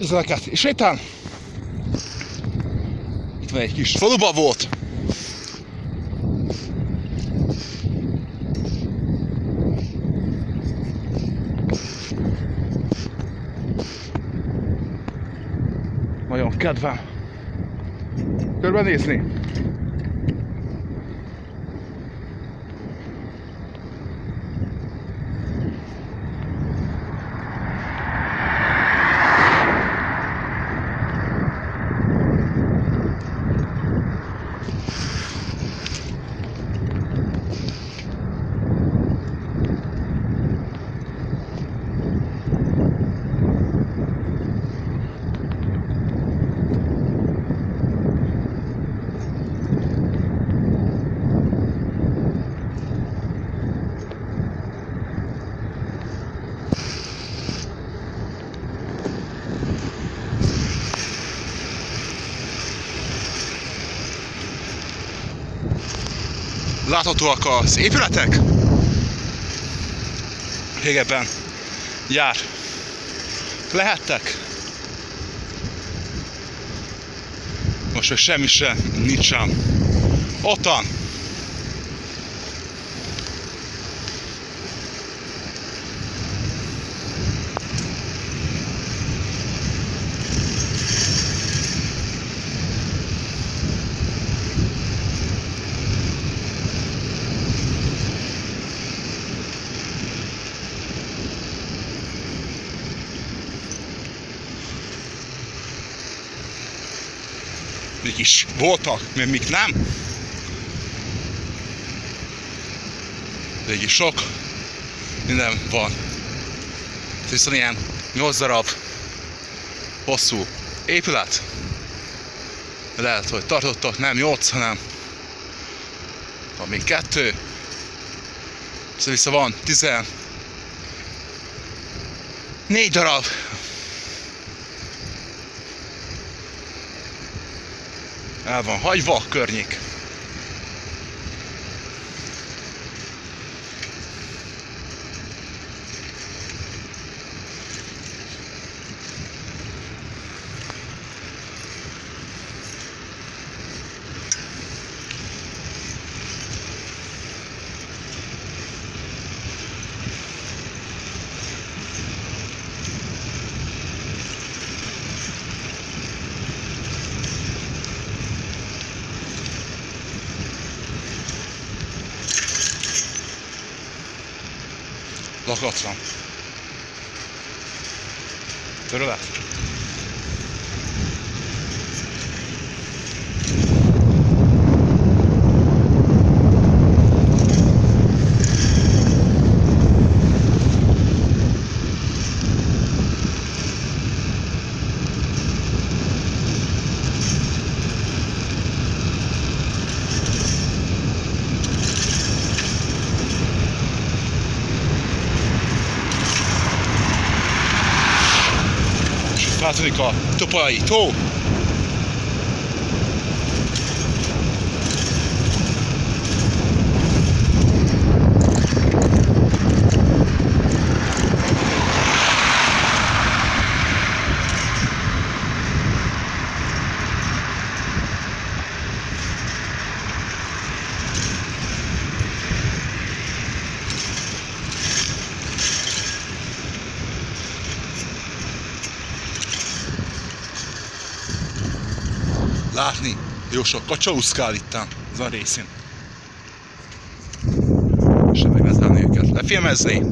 üzleteket. És sétál. Itt van egy kis faluba volt. Nagyon kedvem körbenézni. Láthatóak az épületek. Régebben jár. Lehettek. Most már semmi sem nincs sem. Ottan. Mik is voltak, mert mik nem. Végig sok minden van. Ez viszont ilyen 8 darab hosszú épület. Lehet, hogy tartottak, nem 8, hanem van még kettő. Szóval vissza van 10 négy darab el van hagyva a környék. Lars Lottstrand. Tur og det. Itt látszik a Topolai tó. Látni, jó sok kacsa úszkál itt ezen a részén. És megvezetni őket, lefilmezni.